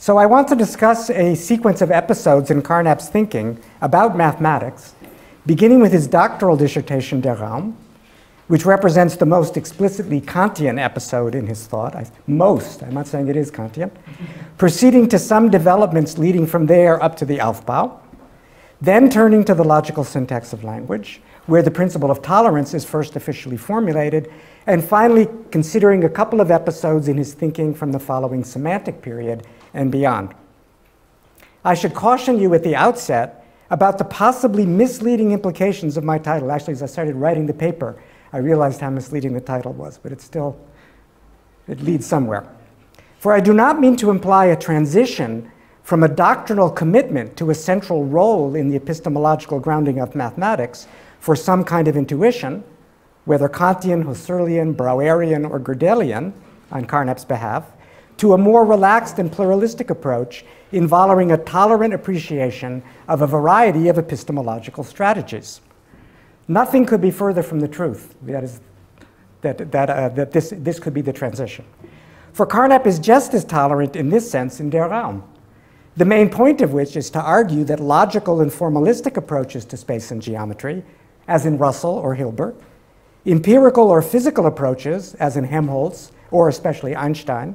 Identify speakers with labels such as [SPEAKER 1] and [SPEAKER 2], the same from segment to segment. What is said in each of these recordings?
[SPEAKER 1] So I want to discuss a sequence of episodes in Carnap's thinking about mathematics, beginning with his doctoral dissertation, Der Raum, which represents the most explicitly Kantian episode in his thought. I, most, I'm not saying it is Kantian, proceeding to some developments leading from there up to the Aufbau, then turning to the logical syntax of language, where the principle of tolerance is first officially formulated, and finally considering a couple of episodes in his thinking from the following semantic period and beyond. I should caution you at the outset about the possibly misleading implications of my title. Actually, as I started writing the paper, I realized how misleading the title was, but it still it leads somewhere. For I do not mean to imply a transition from a doctrinal commitment to a central role in the epistemological grounding of mathematics for some kind of intuition, whether Kantian, Husserlian, Brouwerian, or Gödelian, on Carnap's behalf, to a more relaxed and pluralistic approach involving a tolerant appreciation of a variety of epistemological strategies. Nothing could be further from the truth. That is, that, that, uh, that this, this could be the transition. For Carnap is just as tolerant in this sense in Der Raum, the main point of which is to argue that logical and formalistic approaches to space and geometry, as in Russell or Hilbert, empirical or physical approaches, as in Helmholtz or especially Einstein,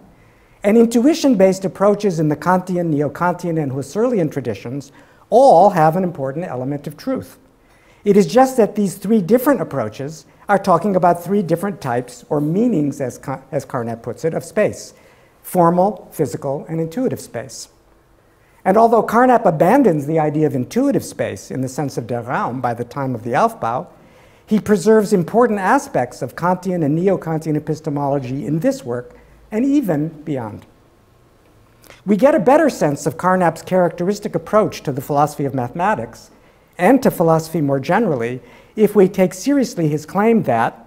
[SPEAKER 1] and intuition-based approaches in the Kantian, Neo-Kantian, and Husserlian traditions all have an important element of truth. It is just that these three different approaches are talking about three different types or meanings, as, as Carnap puts it, of space formal, physical, and intuitive space. And although Carnap abandons the idea of intuitive space in the sense of der Raum by the time of the Aufbau, he preserves important aspects of Kantian and Neo Kantian epistemology in this work and even beyond. We get a better sense of Carnap's characteristic approach to the philosophy of mathematics and to philosophy more generally if we take seriously his claim that,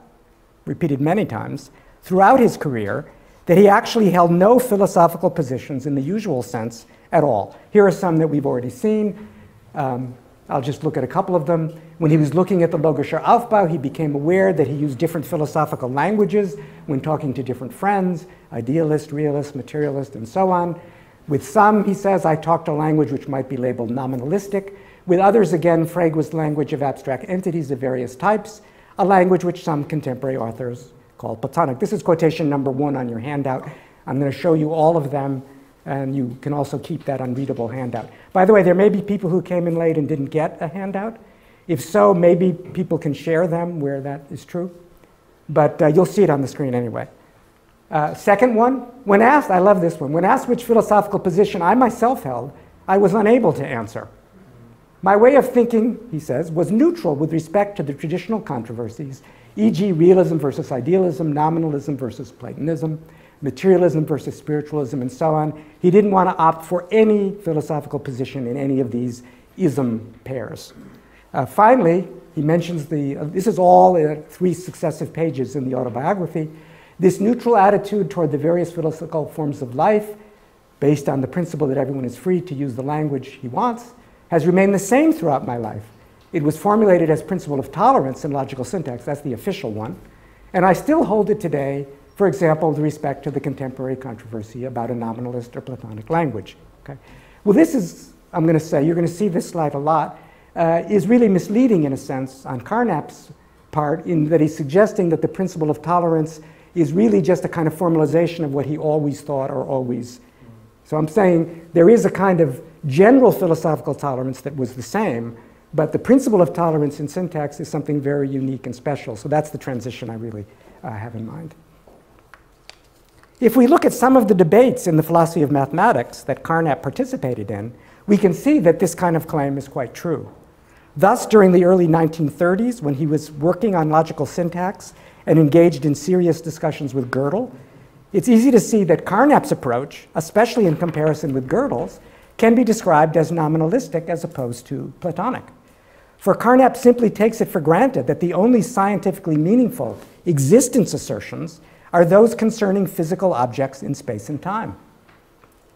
[SPEAKER 1] repeated many times, throughout his career, that he actually held no philosophical positions in the usual sense at all. Here are some that we've already seen. Um, I'll just look at a couple of them. When he was looking at the Logischer Aufbau, he became aware that he used different philosophical languages when talking to different friends, idealist, realist, materialist, and so on. With some, he says, I talked a language which might be labeled nominalistic. With others, again, Frege was language of abstract entities of various types, a language which some contemporary authors call Platonic. This is quotation number one on your handout. I'm going to show you all of them and you can also keep that unreadable handout. By the way, there may be people who came in late and didn't get a handout. If so, maybe people can share them where that is true. But uh, you'll see it on the screen anyway. Uh, second one, when asked, I love this one, when asked which philosophical position I myself held, I was unable to answer. My way of thinking, he says, was neutral with respect to the traditional controversies, e.g., realism versus idealism, nominalism versus Platonism, materialism versus spiritualism, and so on. He didn't want to opt for any philosophical position in any of these ism pairs. Uh, finally, he mentions the, uh, this is all in three successive pages in the autobiography, this neutral attitude toward the various philosophical forms of life, based on the principle that everyone is free to use the language he wants, has remained the same throughout my life. It was formulated as principle of tolerance in logical syntax, that's the official one, and I still hold it today for example, with respect to the contemporary controversy about a nominalist or Platonic language. Okay? Well, this is, I'm going to say, you're going to see this slide a lot, uh, is really misleading in a sense on Carnap's part in that he's suggesting that the principle of tolerance is really just a kind of formalization of what he always thought or always. So I'm saying there is a kind of general philosophical tolerance that was the same, but the principle of tolerance in syntax is something very unique and special. So that's the transition I really uh, have in mind. If we look at some of the debates in the philosophy of mathematics that Carnap participated in, we can see that this kind of claim is quite true. Thus, during the early 1930s, when he was working on logical syntax and engaged in serious discussions with Gödel, it's easy to see that Carnap's approach, especially in comparison with Gödel's, can be described as nominalistic as opposed to Platonic. For Carnap simply takes it for granted that the only scientifically meaningful existence assertions are those concerning physical objects in space and time.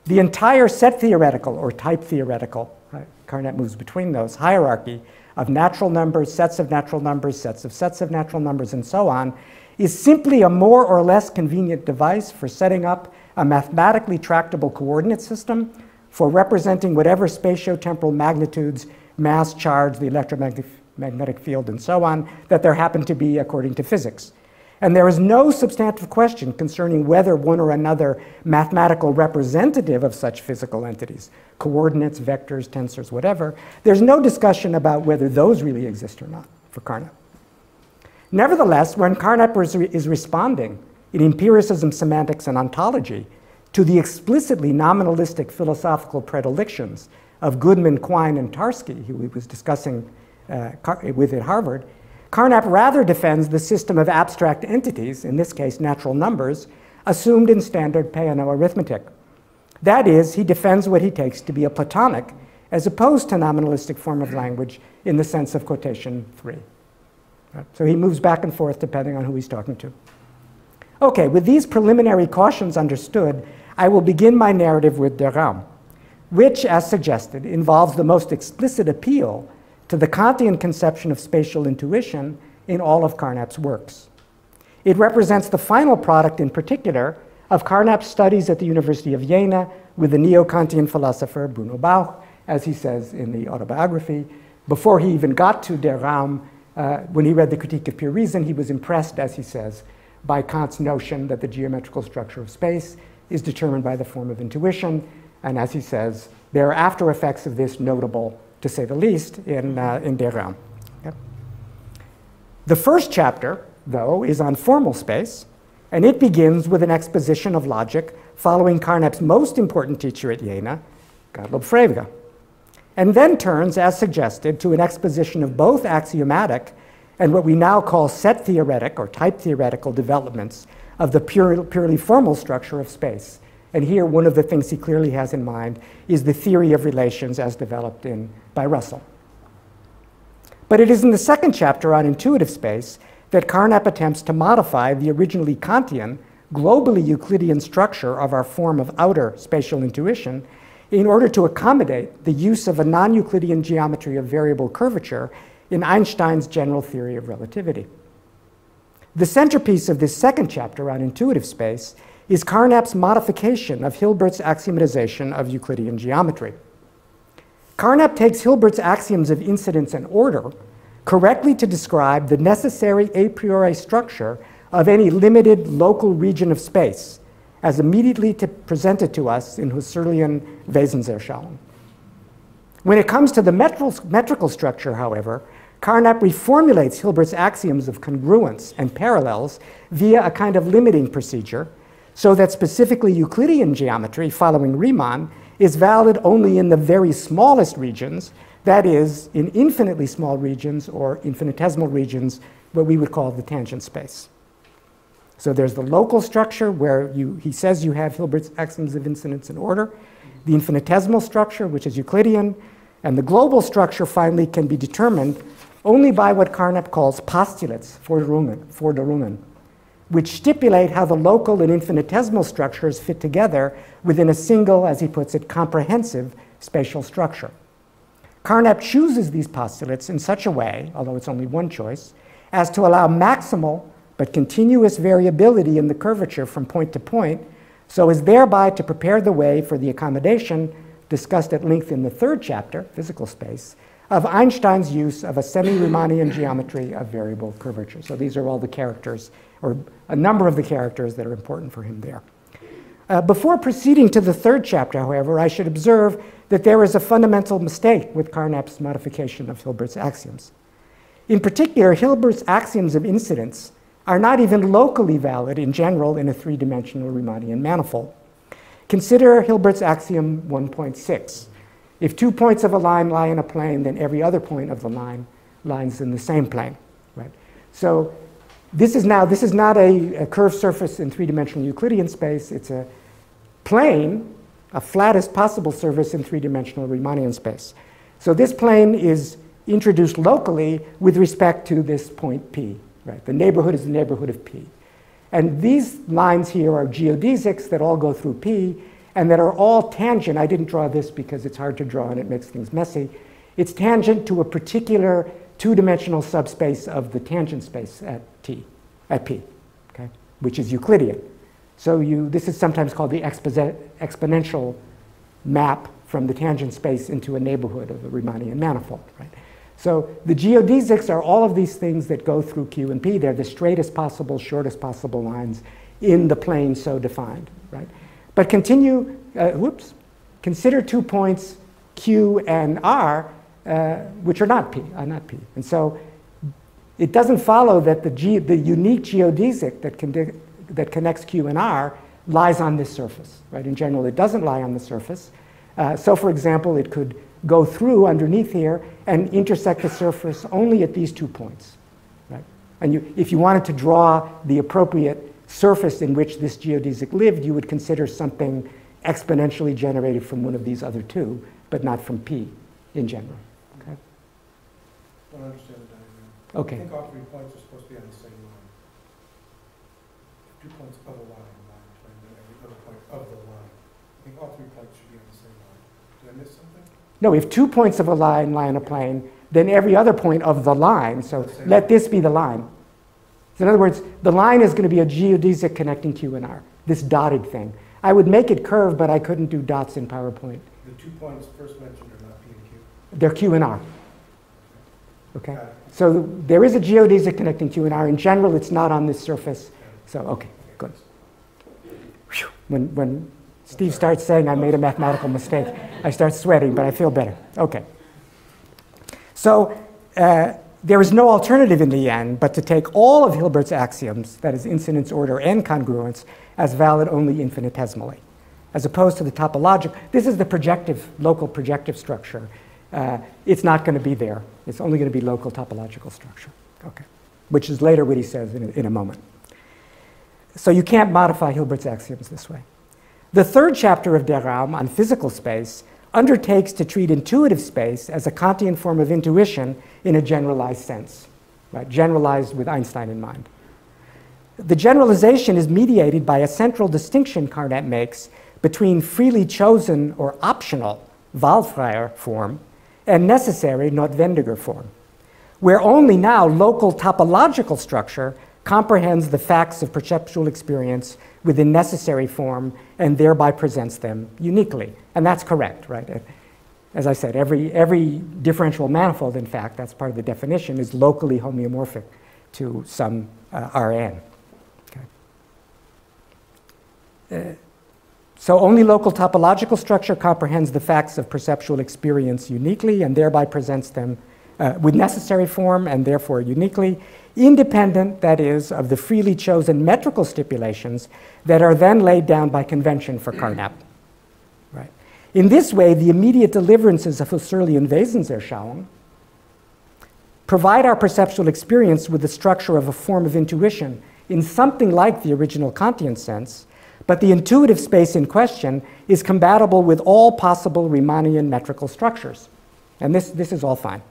[SPEAKER 1] The entire set theoretical or type theoretical, right, moves between those, hierarchy of natural numbers, sets of natural numbers, sets of sets of natural numbers, and so on, is simply a more or less convenient device for setting up a mathematically tractable coordinate system for representing whatever spatiotemporal magnitudes, mass, charge, the electromagnetic field, and so on, that there happen to be according to physics. And there is no substantive question concerning whether one or another mathematical representative of such physical entities, coordinates, vectors, tensors, whatever, there's no discussion about whether those really exist or not for Carnap. Nevertheless, when Carnap is, re is responding in empiricism, semantics, and ontology to the explicitly nominalistic philosophical predilections of Goodman, Quine, and Tarski, who he was discussing uh, with at Harvard, Carnap rather defends the system of abstract entities, in this case natural numbers, assumed in standard Peano arithmetic. That is, he defends what he takes to be a Platonic, as opposed to nominalistic form of language in the sense of quotation three. Right? So he moves back and forth depending on who he's talking to. Okay, with these preliminary cautions understood, I will begin my narrative with Der Raum which, as suggested, involves the most explicit appeal to the Kantian conception of spatial intuition in all of Carnap's works. It represents the final product, in particular, of Carnap's studies at the University of Jena with the neo-Kantian philosopher Bruno Bauch, as he says in the autobiography. Before he even got to Der Raum, uh, when he read the Critique of Pure Reason, he was impressed, as he says, by Kant's notion that the geometrical structure of space is determined by the form of intuition. And as he says, there are after effects of this notable, to say the least, in, uh, in Der Raum. Okay. The first chapter, though, is on formal space, and it begins with an exposition of logic following Carnap's most important teacher at Jena, Gottlob Frege, and then turns, as suggested, to an exposition of both axiomatic and what we now call set theoretic or type theoretical developments of the pure, purely formal structure of space. And here, one of the things he clearly has in mind is the theory of relations as developed in, by Russell. But it is in the second chapter on intuitive space that Carnap attempts to modify the originally Kantian, globally Euclidean structure of our form of outer spatial intuition in order to accommodate the use of a non Euclidean geometry of variable curvature in Einstein's general theory of relativity. The centerpiece of this second chapter on intuitive space is Carnap's modification of Hilbert's axiomatization of Euclidean geometry. Carnap takes Hilbert's axioms of incidence and order correctly to describe the necessary a priori structure of any limited local region of space, as immediately presented to us in Husserlian Wesenserschauung. When it comes to the metrical structure, however, Carnap reformulates Hilbert's axioms of congruence and parallels via a kind of limiting procedure, so that specifically Euclidean geometry, following Riemann, is valid only in the very smallest regions, that is, in infinitely small regions or infinitesimal regions, what we would call the tangent space. So there's the local structure where you, he says you have Hilbert's axioms of incidence and order, the infinitesimal structure, which is Euclidean, and the global structure finally can be determined only by what Carnap calls postulates Forderungen, which stipulate how the local and infinitesimal structures fit together within a single, as he puts it, comprehensive spatial structure. Carnap chooses these postulates in such a way, although it's only one choice, as to allow maximal but continuous variability in the curvature from point to point, so as thereby to prepare the way for the accommodation discussed at length in the third chapter, physical space, of Einstein's use of a semi-Riemannian geometry of variable curvature. So these are all the characters, or a number of the characters that are important for him there. Uh, before proceeding to the third chapter, however, I should observe that there is a fundamental mistake with Carnap's modification of Hilbert's axioms. In particular, Hilbert's axioms of incidence are not even locally valid in general in a three-dimensional Riemannian manifold. Consider Hilbert's axiom 1.6. If two points of a line lie in a plane, then every other point of the line lies in the same plane. Right? So this is now this is not a, a curved surface in three-dimensional Euclidean space. It's a plane, a flattest possible surface in three-dimensional Riemannian space. So this plane is introduced locally with respect to this point P. Right? The neighborhood is the neighborhood of P. And these lines here are geodesics that all go through P, and that are all tangent. I didn't draw this because it's hard to draw and it makes things messy. It's tangent to a particular two-dimensional subspace of the tangent space at T, at P. okay, which is Euclidean. So you, this is sometimes called the exponential map from the tangent space into a neighborhood of a Riemannian manifold. Right? So the geodesics are all of these things that go through Q and P. They're the straightest possible, shortest possible lines in the plane so defined. Right? But continue, uh, whoops, consider two points Q and R, uh, which are not P, are not P. And so it doesn't follow that the, the unique geodesic that, con that connects Q and R lies on this surface. Right? In general, it doesn't lie on the surface. Uh, so for example, it could go through underneath here and intersect the surface only at these two points. Right? And you, if you wanted to draw the appropriate surface in which this geodesic lived, you would consider something exponentially generated from one of these other two, but not from P in general. Okay?
[SPEAKER 2] I don't understand the diagram.
[SPEAKER 1] Okay.
[SPEAKER 2] I think all three points are supposed to be on the same line. Two points of a line, line, and every other point of the line. I think all three points should be on the same line. Did I miss something?
[SPEAKER 1] No, if two points of a line lie on a plane, then every other point of the line, so let this be the line. So in other words, the line is going to be a geodesic connecting Q and R, this dotted thing. I would make it curve, but I couldn't do dots in PowerPoint.
[SPEAKER 2] The two points first mentioned are not P and Q.
[SPEAKER 1] They're Q and R. Okay? So there is a geodesic connecting Q and R. In general, it's not on this surface. So, okay, good. Whew. When, when Steve starts saying I made a mathematical mistake. I start sweating, but I feel better. Okay. So uh, there is no alternative in the end but to take all of Hilbert's axioms, that is incidence, order, and congruence, as valid only infinitesimally, as opposed to the topological. This is the projective, local projective structure. Uh, it's not going to be there. It's only going to be local topological structure. Okay. Which is later what he says in a, in a moment. So you can't modify Hilbert's axioms this way. The third chapter of Der Raum on physical space undertakes to treat intuitive space as a Kantian form of intuition in a generalized sense, right? generalized with Einstein in mind. The generalization is mediated by a central distinction Carnap makes between freely chosen or optional Wahlfreier form and necessary Notwendiger form, where only now local topological structure comprehends the facts of perceptual experience within necessary form and thereby presents them uniquely. And that's correct, right? As I said, every, every differential manifold, in fact, that's part of the definition, is locally homeomorphic to some uh, Rn. Okay. Uh, so only local topological structure comprehends the facts of perceptual experience uniquely and thereby presents them uh, with necessary form and therefore uniquely independent, that is, of the freely chosen metrical stipulations that are then laid down by convention for Carnap. Right. In this way, the immediate deliverances of Husserlian Wesenserschauung provide our perceptual experience with the structure of a form of intuition in something like the original Kantian sense, but the intuitive space in question is compatible with all possible Riemannian metrical structures. And this, this is all fine.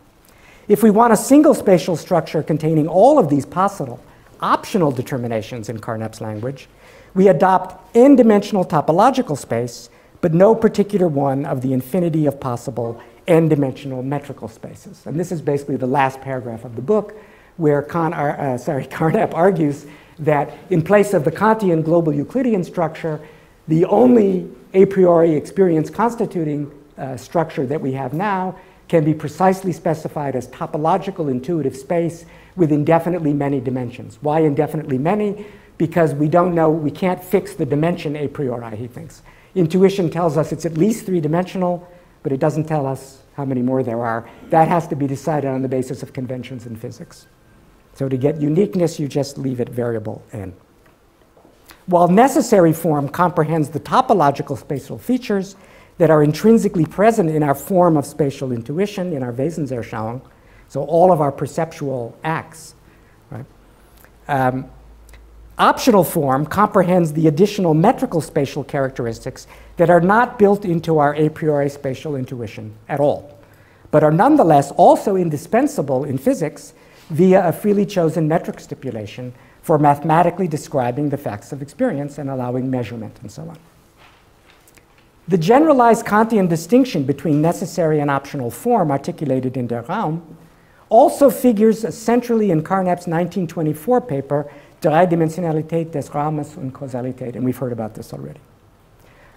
[SPEAKER 1] If we want a single spatial structure containing all of these possible optional determinations in Carnap's language, we adopt n-dimensional topological space, but no particular one of the infinity of possible n-dimensional metrical spaces. And this is basically the last paragraph of the book, where Con, uh, sorry, Carnap argues that in place of the Kantian global Euclidean structure, the only a priori experience constituting uh, structure that we have now can be precisely specified as topological intuitive space with indefinitely many dimensions. Why indefinitely many? Because we don't know, we can't fix the dimension a priori, he thinks. Intuition tells us it's at least three dimensional, but it doesn't tell us how many more there are. That has to be decided on the basis of conventions in physics. So to get uniqueness, you just leave it variable n. While necessary form comprehends the topological spatial features, that are intrinsically present in our form of spatial intuition, in our Wesenserschauung, so all of our perceptual acts. Right? Um, optional form comprehends the additional metrical spatial characteristics that are not built into our a priori spatial intuition at all, but are nonetheless also indispensable in physics via a freely chosen metric stipulation for mathematically describing the facts of experience and allowing measurement and so on. The generalized Kantian distinction between necessary and optional form articulated in Der Raum also figures centrally in Carnap's 1924 paper, Dreidimensionalität des Raumes und Kausalität, and we've heard about this already.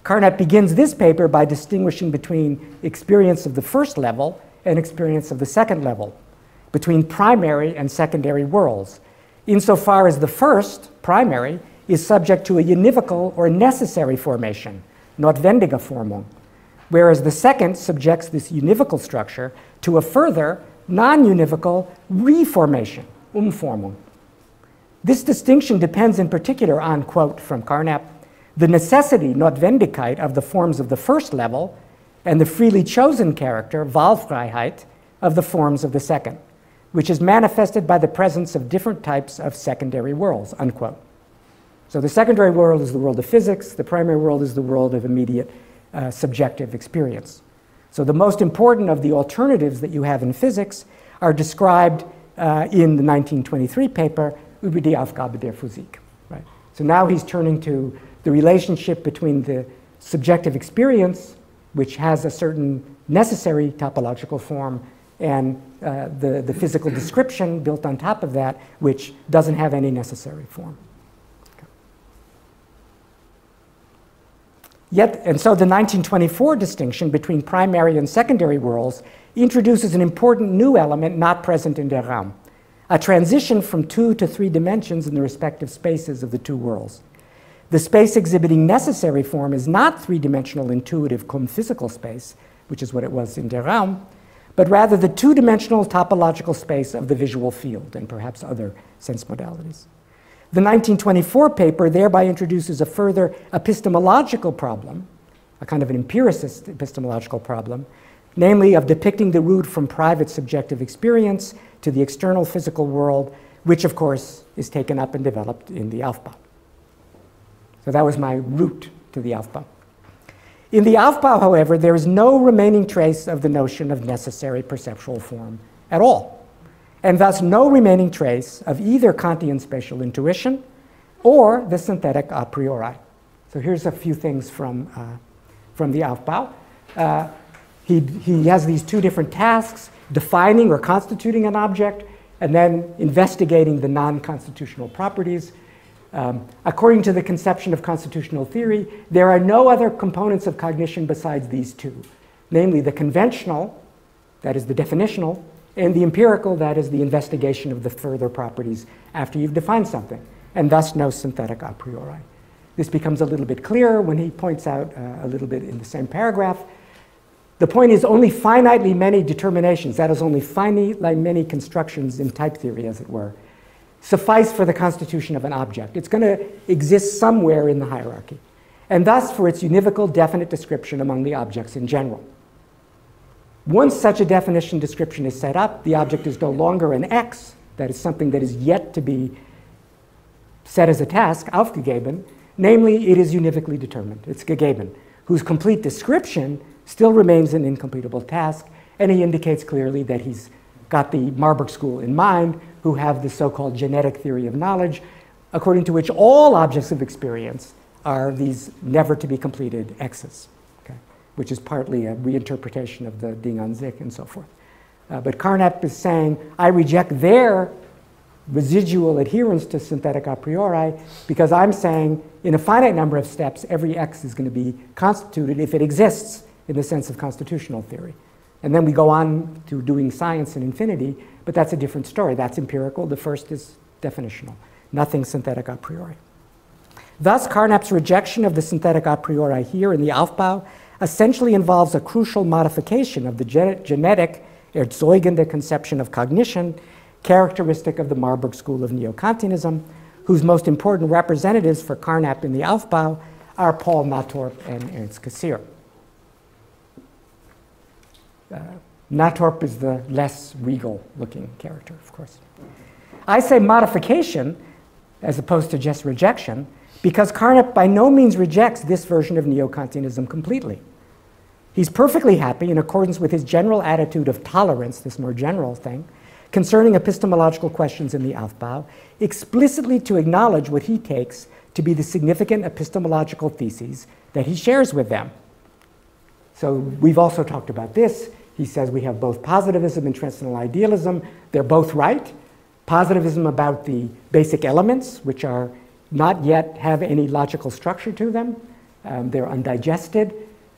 [SPEAKER 1] Carnap begins this paper by distinguishing between experience of the first level and experience of the second level, between primary and secondary worlds, insofar as the first, primary, is subject to a univocal or necessary formation, notwendige Formung, whereas the second subjects this univocal structure to a further non-univocal reformation, Umformung. This distinction depends in particular on, quote from Carnap, the necessity, Notwendigkeit, of the forms of the first level and the freely chosen character, Wahlfreiheit, of the forms of the second, which is manifested by the presence of different types of secondary worlds, unquote. So the secondary world is the world of physics, the primary world is the world of immediate uh, subjective experience. So the most important of the alternatives that you have in physics are described uh, in the 1923 paper, Über die Aufgabe der Physik. Right? So now he's turning to the relationship between the subjective experience, which has a certain necessary topological form, and uh, the, the physical description built on top of that, which doesn't have any necessary form. Yet, and so the 1924 distinction between primary and secondary worlds introduces an important new element not present in Der Raum, a transition from two to three dimensions in the respective spaces of the two worlds. The space exhibiting necessary form is not three dimensional intuitive cum physical space, which is what it was in Der Raum, but rather the two dimensional topological space of the visual field and perhaps other sense modalities. The 1924 paper thereby introduces a further epistemological problem, a kind of an empiricist epistemological problem, namely of depicting the route from private subjective experience to the external physical world, which of course is taken up and developed in the Aufbau. So that was my route to the Aufbau. In the Aufbau, however, there is no remaining trace of the notion of necessary perceptual form at all and thus no remaining trace of either Kantian spatial intuition or the synthetic a priori. So here's a few things from, uh, from the Aufbau. Uh, he, he has these two different tasks, defining or constituting an object, and then investigating the non-constitutional properties. Um, according to the conception of constitutional theory, there are no other components of cognition besides these two, namely the conventional, that is the definitional, and the empirical, that is the investigation of the further properties after you've defined something, and thus no synthetic a priori. This becomes a little bit clearer when he points out uh, a little bit in the same paragraph. The point is only finitely many determinations, that is only finitely many constructions in type theory, as it were, suffice for the constitution of an object. It's going to exist somewhere in the hierarchy, and thus for its univocal definite description among the objects in general. Once such a definition description is set up, the object is no longer an X, that is something that is yet to be set as a task, aufgegeben, namely it is univocally determined, it's gegeben, whose complete description still remains an incompletable task, and he indicates clearly that he's got the Marburg School in mind, who have the so-called genetic theory of knowledge, according to which all objects of experience are these never to be completed X's which is partly a reinterpretation of the Ding an sich and so forth. Uh, but Carnap is saying, I reject their residual adherence to synthetic a priori because I'm saying in a finite number of steps, every X is going to be constituted if it exists in the sense of constitutional theory. And then we go on to doing science in infinity, but that's a different story. That's empirical. The first is definitional, nothing synthetic a priori. Thus, Carnap's rejection of the synthetic a priori here in the Aufbau essentially involves a crucial modification of the genetic erzeugende conception of cognition, characteristic of the Marburg School of Neo-Kantianism, whose most important representatives for Carnap in the Aufbau are Paul Natorp and Ernst Cassirer. Uh, Natorp is the less regal looking character, of course. I say modification as opposed to just rejection because Carnap by no means rejects this version of neo-Kantianism completely. He's perfectly happy, in accordance with his general attitude of tolerance, this more general thing, concerning epistemological questions in the Aufbau, explicitly to acknowledge what he takes to be the significant epistemological theses that he shares with them. So we've also talked about this. He says we have both positivism and transcendental idealism. They're both right. positivism about the basic elements, which are not yet have any logical structure to them. Um, they're undigested.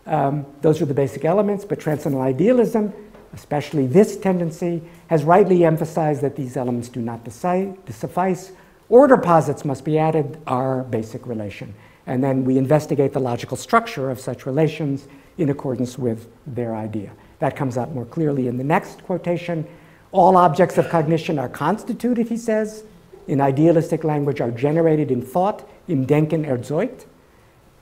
[SPEAKER 1] Um, those are the basic elements, but transcendental idealism, especially this tendency, has rightly emphasized that these elements do not suffice. Order posits must be added, our basic relation. And then we investigate the logical structure of such relations in accordance with their idea. That comes out more clearly in the next quotation. All objects of cognition are constituted, he says, in idealistic language, are generated in thought, im Denken erzeugt.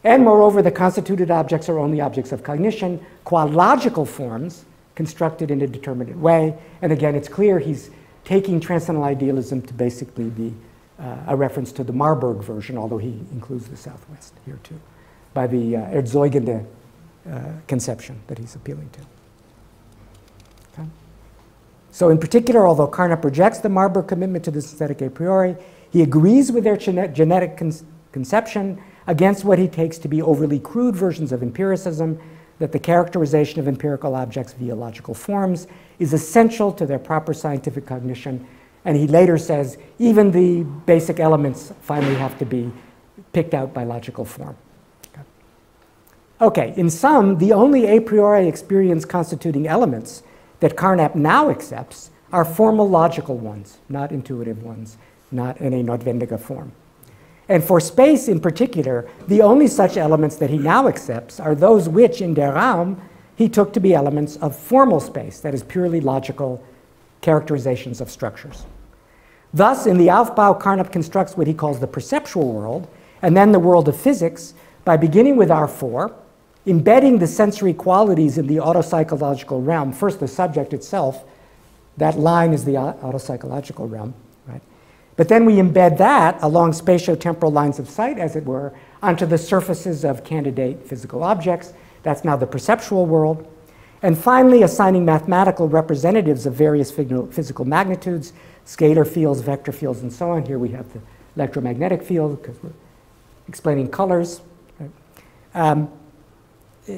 [SPEAKER 1] And moreover, the constituted objects are only objects of cognition, qua logical forms constructed in a determinate way. And again, it's clear he's taking transcendental idealism to basically be uh, a reference to the Marburg version, although he includes the Southwest here too, by the uh, erzeugende uh, conception that he's appealing to. So, in particular, although Carnap rejects the Marburg commitment to the synthetic a priori, he agrees with their genetic con conception against what he takes to be overly crude versions of empiricism, that the characterization of empirical objects via logical forms is essential to their proper scientific cognition and he later says even the basic elements finally have to be picked out by logical form. Okay, in sum, the only a priori experience constituting elements that Carnap now accepts are formal logical ones, not intuitive ones, not in a notwendige form. And for space in particular, the only such elements that he now accepts are those which, in Der Raum, he took to be elements of formal space, that is, purely logical characterizations of structures. Thus, in the Aufbau, Carnap constructs what he calls the perceptual world, and then the world of physics, by beginning with R4, embedding the sensory qualities in the autopsychological realm. First, the subject itself, that line is the autopsychological realm, right? But then we embed that along spatiotemporal lines of sight, as it were, onto the surfaces of candidate physical objects. That's now the perceptual world. And finally, assigning mathematical representatives of various physical magnitudes scalar fields, vector fields, and so on. Here we have the electromagnetic field because we're explaining colors. Right? Um, uh,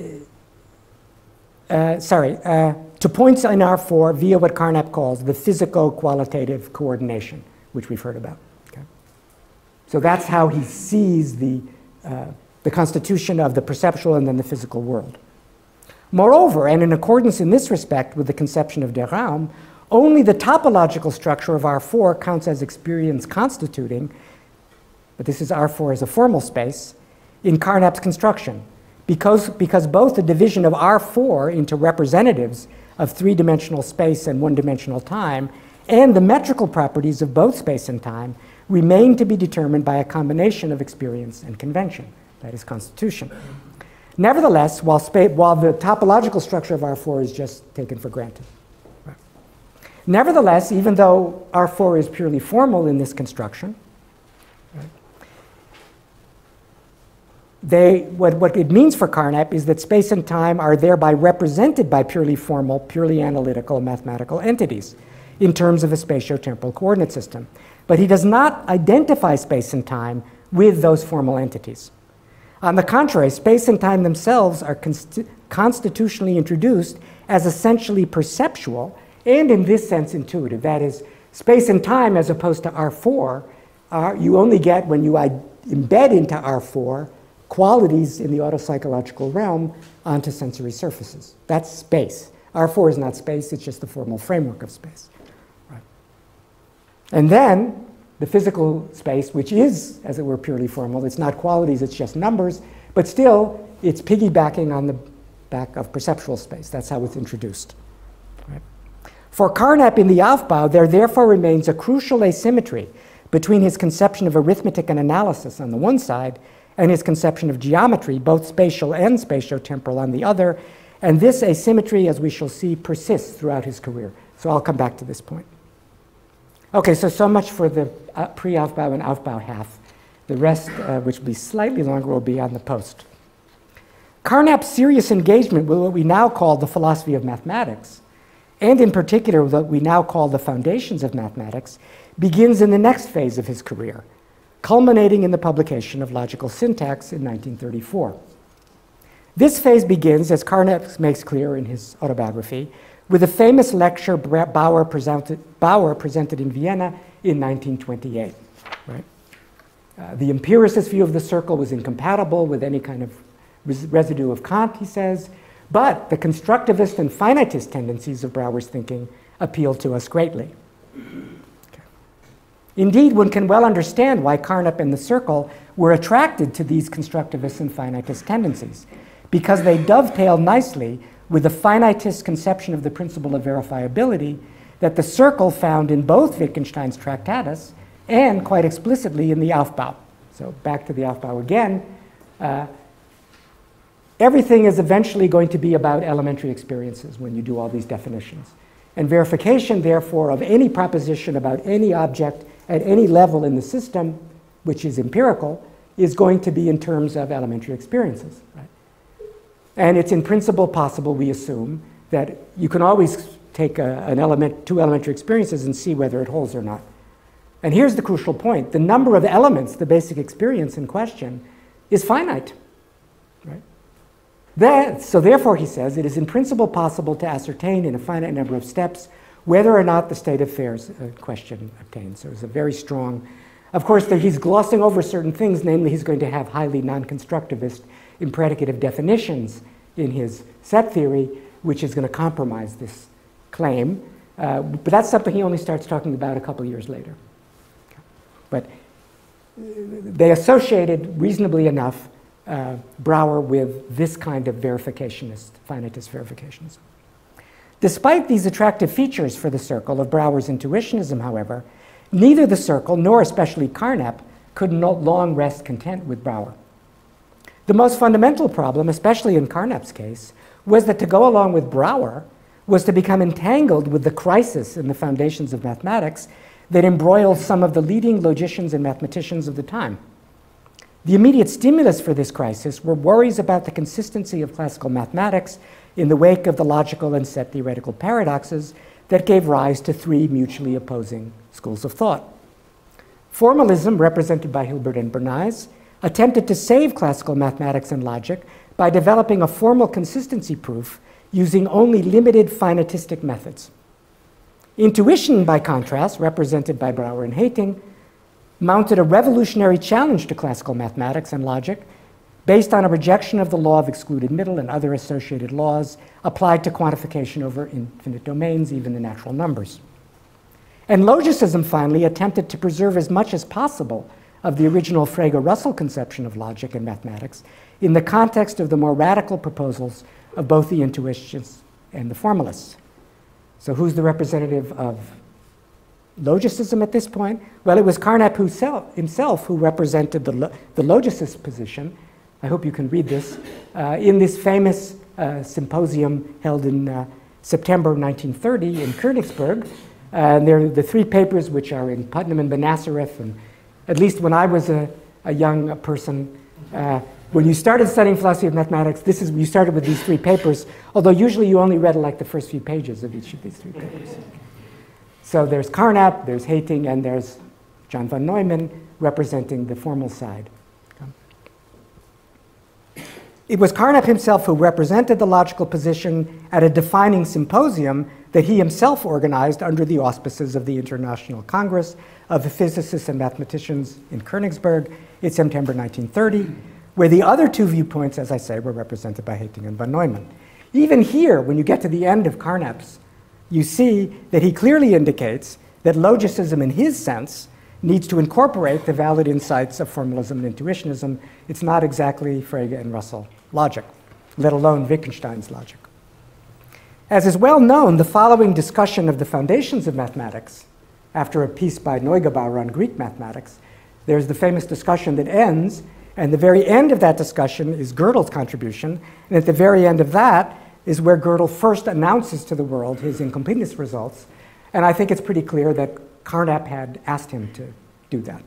[SPEAKER 1] uh, sorry, uh, to points in R4 via what Carnap calls the physical qualitative coordination, which we've heard about. Okay? So that's how he sees the, uh, the constitution of the perceptual and then the physical world. Moreover, and in accordance in this respect with the conception of Der Raum, only the topological structure of R4 counts as experience constituting, but this is R4 as a formal space, in Carnap's construction. Because, because both the division of R4 into representatives of three dimensional space and one dimensional time, and the metrical properties of both space and time remain to be determined by a combination of experience and convention, that is, constitution. Nevertheless, while, while the topological structure of R4 is just taken for granted. Nevertheless, even though R4 is purely formal in this construction, they, what, what it means for Carnap is that space and time are thereby represented by purely formal, purely analytical mathematical entities in terms of a spatiotemporal coordinate system. But he does not identify space and time with those formal entities. On the contrary, space and time themselves are const constitutionally introduced as essentially perceptual and in this sense intuitive. That is, space and time as opposed to R4, are, uh, you only get when you embed into R4 qualities in the autopsychological realm onto sensory surfaces. That's space. R4 is not space, it's just the formal framework of space. Right. And then the physical space, which is, as it were, purely formal, it's not qualities, it's just numbers, but still it's piggybacking on the back of perceptual space. That's how it's introduced. For Carnap in the Aufbau, there therefore remains a crucial asymmetry between his conception of arithmetic and analysis on the one side and his conception of geometry, both spatial and spatiotemporal, on the other. And this asymmetry, as we shall see, persists throughout his career. So I'll come back to this point. Okay, so so much for the uh, pre-Aufbau and Aufbau half. The rest, uh, which will be slightly longer, will be on the post. Carnap's serious engagement with what we now call the philosophy of mathematics and in particular what we now call the foundations of mathematics, begins in the next phase of his career, culminating in the publication of Logical Syntax in 1934. This phase begins, as Carnap makes clear in his autobiography, with a famous lecture Brouwer presented, Brouwer presented in Vienna in 1928. Right? Uh, the empiricist view of the circle was incompatible with any kind of res- residue of Kant, he says, but the constructivist and finitist tendencies of Brouwer's thinking appeal to us greatly. Indeed, one can well understand why Carnap and the circle were attracted to these constructivist and finitist tendencies, because they dovetail nicely with the finitist conception of the principle of verifiability that the circle found in both Wittgenstein's Tractatus and quite explicitly in the Aufbau. So back to the Aufbau again. Uh, everything is eventually going to be about elementary experiences when you do all these definitions. And verification, therefore, of any proposition about any object at any level in the system, which is empirical, is going to be in terms of elementary experiences. Right? And it's in principle possible, we assume, that you can always take a, an element, two elementary experiences and see whether it holds or not. And here's the crucial point the number of elements, the basic experience in question, is finite. Right? That, so, therefore, he says, it is in principle possible to ascertain in a finite number of steps whether or not the state affairs uh, question obtains. So, it's a very strong. Of course, he's glossing over certain things, namely, he's going to have highly non constructivist impredicative definitions in his set theory, which is going to compromise this claim. Uh, but that's something he only starts talking about a couple years later. But they associated reasonably enough uh, Brouwer with this kind of verificationist, finitist verificationism. Despite these attractive features for the circle of Brouwer's intuitionism, however, neither the circle nor especially Carnap could not long rest content with Brouwer. The most fundamental problem, especially in Carnap's case, was that to go along with Brouwer was to become entangled with the crisis in the foundations of mathematics that embroiled some of the leading logicians and mathematicians of the time. The immediate stimulus for this crisis were worries about the consistency of classical mathematics in the wake of the logical and set theoretical paradoxes that gave rise to three mutually opposing schools of thought. Formalism, represented by Hilbert and Bernays, attempted to save classical mathematics and logic by developing a formal consistency proof using only limited finitistic methods. Intuition, by contrast, represented by Brouwer and Heyting, mounted a revolutionary challenge to classical mathematics and logic based on a rejection of the law of excluded middle and other associated laws applied to quantification over infinite domains, even the natural numbers. And logicism finally attempted to preserve as much as possible of the original Frege Russell conception of logic and mathematics in the context of the more radical proposals of both the intuitionists and the formalists. So, who's the representative of logicism at this point? Well, it was Carnap himself who represented the, the logicist position. I hope you can read this. Uh, in this famous uh, symposium held in uh, September 1930 in Königsberg, and there are the three papers which are in Putnam and Benacerraf, and at least when I was a, a young person, uh, when you started studying philosophy of mathematics, this is you started with these three papers, although usually you only read like the first few pages of each of these three papers. So there's Carnap, there's Heyting, and there's John von Neumann representing the formal side. It was Carnap himself who represented the logical position at a defining symposium that he himself organized under the auspices of the International Congress of Physicists and Mathematicians in Königsberg in September 1930 where the other two viewpoints, as I say, were represented by Heyting and von Neumann. Even here, when you get to the end of Carnap's, you see that he clearly indicates that logicism, in his sense, needs to incorporate the valid insights of formalism and intuitionism. It's not exactly Frege and Russell logic, let alone Wittgenstein's logic. As is well known, the following discussion of the foundations of mathematics, after a piece by Neugebauer on Greek mathematics, there's the famous discussion that ends and the very end of that discussion is Gödel's contribution. And at the very end of that is where Gödel first announces to the world his incompleteness results. And I think it's pretty clear that Carnap had asked him to do that.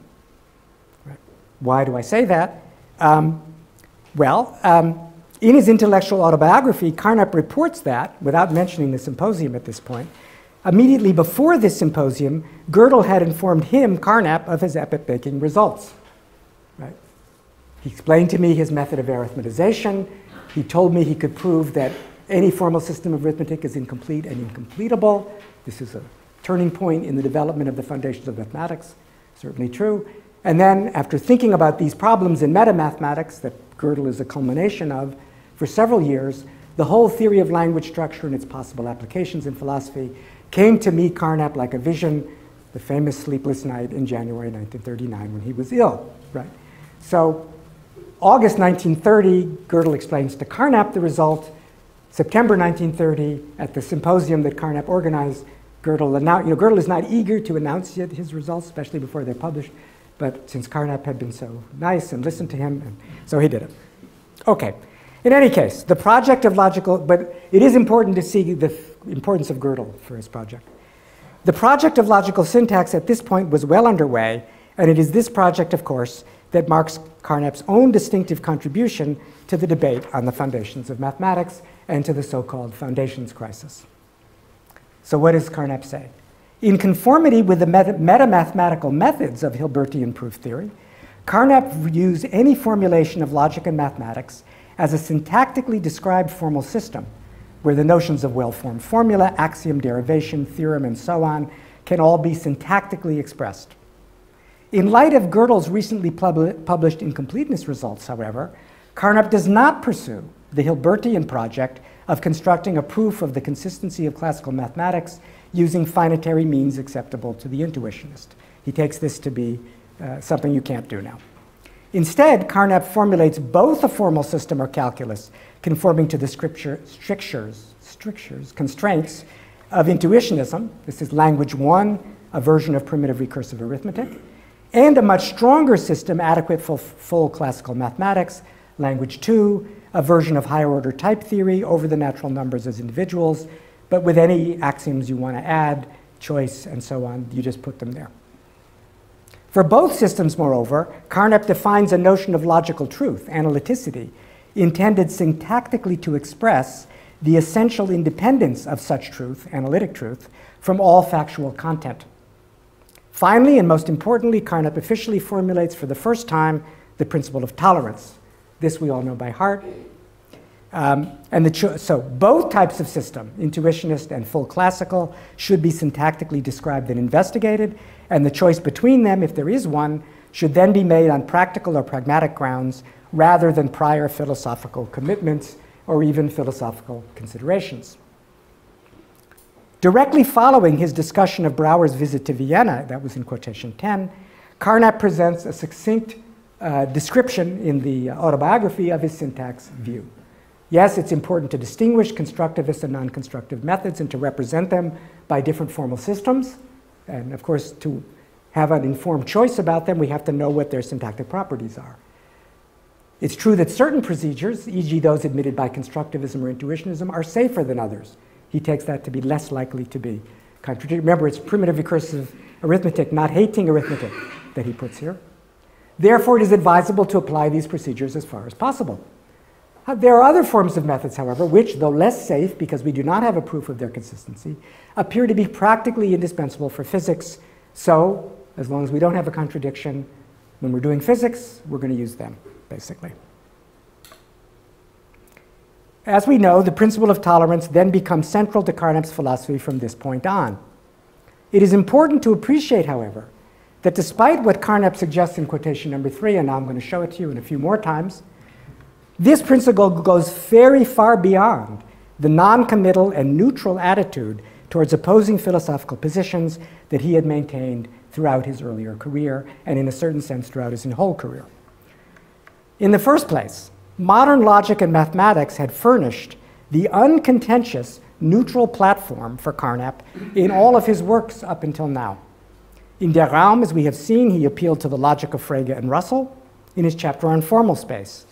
[SPEAKER 1] Right. Why do I say that? Um, well, um, in his intellectual autobiography, Carnap reports that, without mentioning the symposium at this point, immediately before this symposium, Gödel had informed him, Carnap, of his epoch making results. He explained to me his method of arithmetization. He told me he could prove that any formal system of arithmetic is incomplete and incompletable. This is a turning point in the development of the foundations of mathematics, certainly true. And then, after thinking about these problems in metamathematics that Gödel is a culmination of for several years, the whole theory of language structure and its possible applications in philosophy came to meet Carnap like a vision, the famous sleepless night in January 1939 when he was ill, right? So, August 1930, Gödel explains to Carnap the result. September 1930, at the symposium that Carnap organized, Gödel announced, you know, Gödel is not eager to announce yet his results, especially before they're published, but since Carnap had been so nice and listened to him, so he did it. Okay. In any case, the project of logical, but it is important to see the importance of Gödel for his project. The project of logical syntax at this point was well underway, and it is this project, of course, that marks Carnap's own distinctive contribution to the debate on the foundations of mathematics and to the so called foundations crisis. So, what does Carnap say? In conformity with the meta- metamathematical methods of Hilbertian proof theory, Carnap views any formulation of logic and mathematics as a syntactically described formal system where the notions of well formed formula, axiom, derivation, theorem, and so on can all be syntactically expressed. In light of Gödel's recently pub- published incompleteness results, however, Carnap does not pursue the Hilbertian project of constructing a proof of the consistency of classical mathematics using finitary means acceptable to the intuitionist. He takes this to be uh, something you can't do now. Instead, Carnap formulates both a formal system or calculus conforming to the scripture, strictures, strictures, constraints of intuitionism. This is language one, a version of primitive recursive arithmetic, and a much stronger system adequate for full classical mathematics, language two, a version of higher order type theory over the natural numbers as individuals, but with any axioms you want to add, choice, and so on, you just put them there. For both systems, moreover, Carnap defines a notion of logical truth, analyticity, intended syntactically to express the essential independence of such truth, analytic truth, from all factual content. Finally, and most importantly, Carnap officially formulates for the first time the principle of tolerance. This we all know by heart. Um, and the so both types of system, intuitionist and full classical, should be syntactically described and investigated, and the choice between them, if there is one, should then be made on practical or pragmatic grounds rather than prior philosophical commitments or even philosophical considerations. Directly following his discussion of Brouwer's visit to Vienna, that was in quotation 10, Carnap presents a succinct uh, description in the autobiography of his syntax view. Yes, it's important to distinguish constructivist and non constructive methods and to represent them by different formal systems. And of course, to have an informed choice about them, we have to know what their syntactic properties are. It's true that certain procedures, e.g., those admitted by constructivism or intuitionism, are safer than others. He takes that to be less likely to be contradictory. Remember, it's primitive recursive arithmetic, not Heyting arithmetic, that he puts here. Therefore, it is advisable to apply these procedures as far as possible. Uh, there are other forms of methods, however, which, though less safe because we do not have a proof of their consistency, appear to be practically indispensable for physics. So, as long as we don't have a contradiction, when we're doing physics, we're going to use them, basically. As we know, the principle of tolerance then becomes central to Carnap's philosophy from this point on. It is important to appreciate, however, that despite what Carnap suggests in quotation number three, and I'm going to show it to you in a few more times, this principle goes very far beyond the non committal and neutral attitude towards opposing philosophical positions that he had maintained throughout his earlier career, and in a certain sense, throughout his whole career. In the first place, modern logic and mathematics had furnished the uncontentious neutral platform for Carnap in all of his works up until now. In Der Raum, as we have seen, he appealed to the logic of Frege and Russell in his chapter on formal space,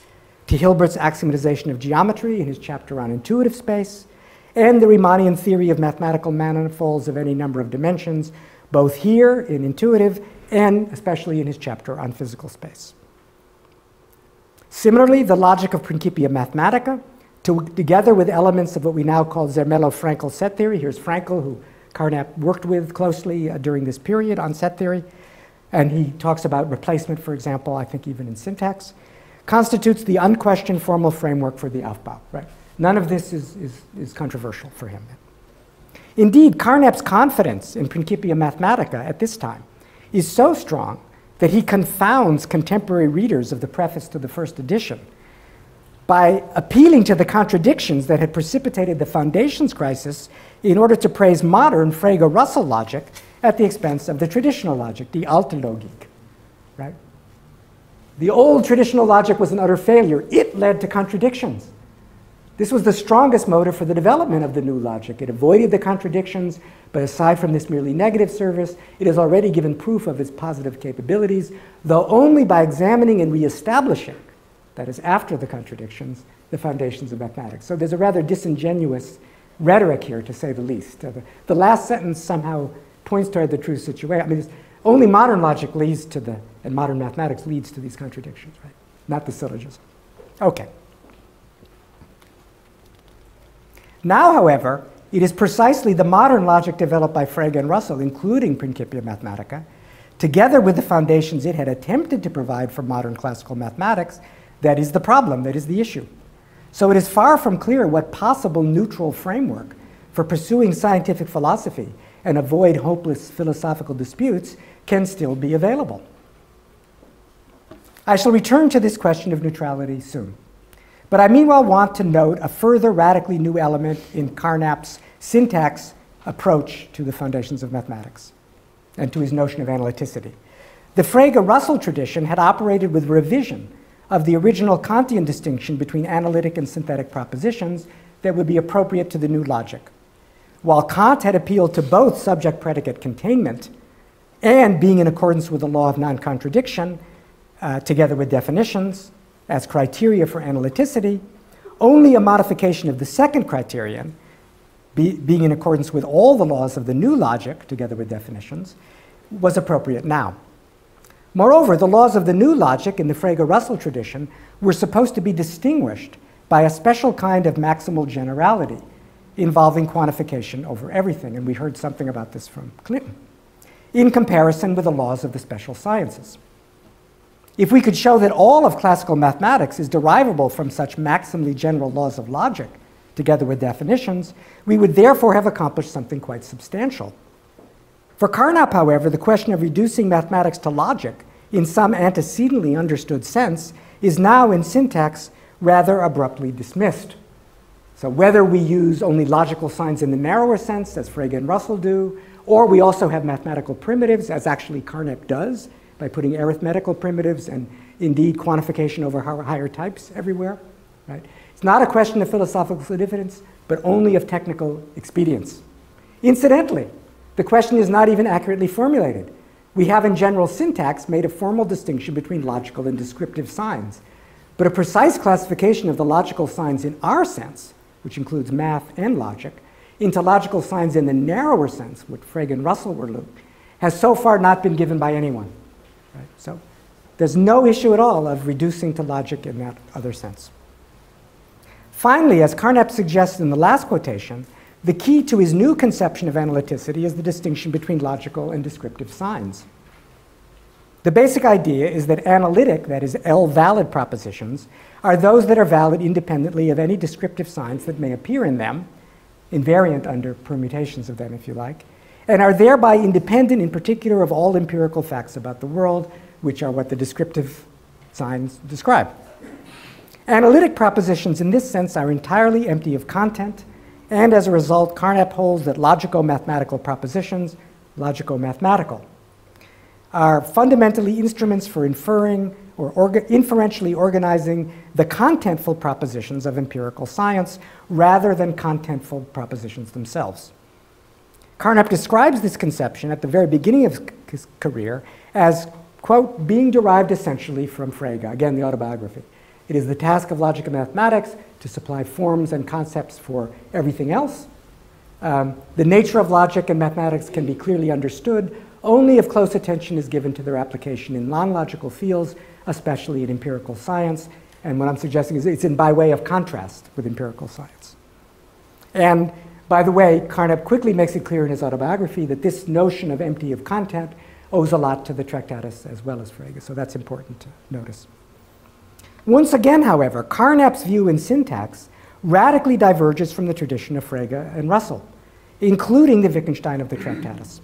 [SPEAKER 1] to Hilbert's axiomatization of geometry in his chapter on intuitive space, and the Riemannian theory of mathematical manifolds of any number of dimensions, both here in intuitive and especially in his chapter on physical space. Similarly, the logic of Principia Mathematica, to, together with elements of what we now call Zermelo-Fraenkel set theory, here's Fraenkel, who Carnap worked with closely uh, during this period on set theory, and he talks about replacement, for example, I think even in syntax, constitutes the unquestioned formal framework for the Aufbau. Right? None of this is, is, is controversial for him. Indeed, Carnap's confidence in Principia Mathematica at this time is so strong that he confounds contemporary readers of the preface to the first edition by appealing to the contradictions that had precipitated the foundations crisis in order to praise modern Frege Russell logic at the expense of the traditional logic, the alte Logik. Right? The old traditional logic was an utter failure. It led to contradictions. This was the strongest motive for the development of the new logic. It avoided the contradictions, but aside from this merely negative service, it has already given proof of its positive capabilities, though only by examining and reestablishing, that is, after the contradictions, the foundations of mathematics. So there's a rather disingenuous rhetoric here, to say the least. Uh, the, the, last sentence somehow points toward the true situation. I mean, only modern logic leads to the, and modern mathematics leads to these contradictions, right? Not the syllogism. Okay. Now, however, it is precisely the modern logic developed by Frege and Russell, including Principia Mathematica, together with the foundations it had attempted to provide for modern classical mathematics, that is the problem, that is the issue. So it is far from clear what possible neutral framework for pursuing scientific philosophy and avoid hopeless philosophical disputes can still be available. I shall return to this question of neutrality soon. But I meanwhile want to note a further radically new element in Carnap's syntax approach to the foundations of mathematics and to his notion of analyticity. The Frege-Russell tradition had operated with revision of the original Kantian distinction between analytic and synthetic propositions that would be appropriate to the new logic. While Kant had appealed to both subject predicate containment and being in accordance with the law of non contradiction, uh, together with definitions, as criteria for analyticity, only a modification of the second criterion, be, being in accordance with all the laws of the new logic, together with definitions, was appropriate now. Moreover, the laws of the new logic in the Frege-Russell tradition were supposed to be distinguished by a special kind of maximal generality involving quantification over everything, and we heard something about this from Clinton, in comparison with the laws of the special sciences. If we could show that all of classical mathematics is derivable from such maximally general laws of logic, together with definitions, we would therefore have accomplished something quite substantial. For Carnap, however, the question of reducing mathematics to logic in some antecedently understood sense is now in syntax rather abruptly dismissed. So whether we use only logical signs in the narrower sense, as Frege and Russell do, or we also have mathematical primitives, as actually Carnap does, by putting arithmetical primitives and indeed quantification over higher types everywhere. Right? It's not a question of philosophical difference, but only of technical expedience. Incidentally, the question is not even accurately formulated. We have in general syntax made a formal distinction between logical and descriptive signs. But a precise classification of the logical signs in our sense, which includes math and logic, into logical signs in the narrower sense, what Frege and Russell were looking, has so far not been given by anyone. Right? So there's no issue at all of reducing to logic in that other sense. Finally, as Carnap suggests in the last quotation, the key to his new conception of analyticity is the distinction between logical and descriptive signs. The basic idea is that analytic, that is, L-valid propositions, are those that are valid independently of any descriptive signs that may appear in them, invariant under permutations of them, if you like, and are thereby independent in particular of all empirical facts about the world, which are what the descriptive signs describe. Analytic propositions in this sense are entirely empty of content, and as a result, Carnap holds that logico-mathematical propositions, logico-mathematical, are fundamentally instruments for inferring or orga inferentially organizing the contentful propositions of empirical science rather than contentful propositions themselves. Carnap describes this conception at the very beginning of his career as, quote, being derived essentially from Frege, again, the autobiography. It is the task of logic and mathematics to supply forms and concepts for everything else. Um, the nature of logic and mathematics can be clearly understood only if close attention is given to their application in non-logical fields, especially in empirical science. And what I'm suggesting is it's in by way of contrast with empirical science. And by the way, Carnap quickly makes it clear in his autobiography that this notion of empty of content owes a lot to the Tractatus as well as Frege, so that's important to notice. Once again, however, Carnap's view in syntax radically diverges from the tradition of Frege and Russell. including the Wittgenstein of the Tractatus.